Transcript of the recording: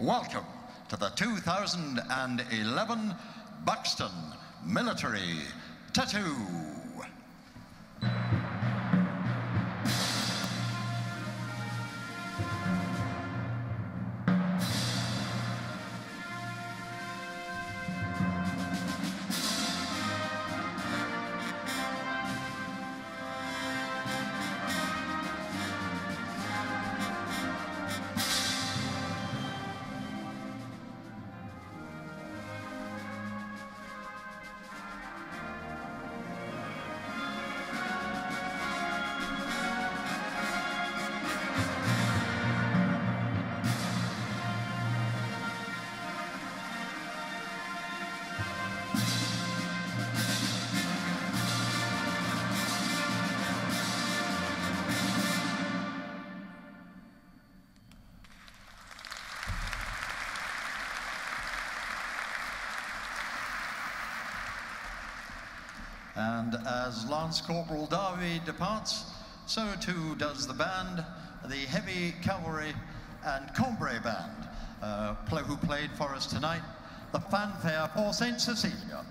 welcome to the 2011 Buxton Military Tattoo. And as Lance Corporal Darby departs, so too does the band, the Heavy Cavalry and Cambrai Band, uh, who played for us tonight, the fanfare for St. Cecilia.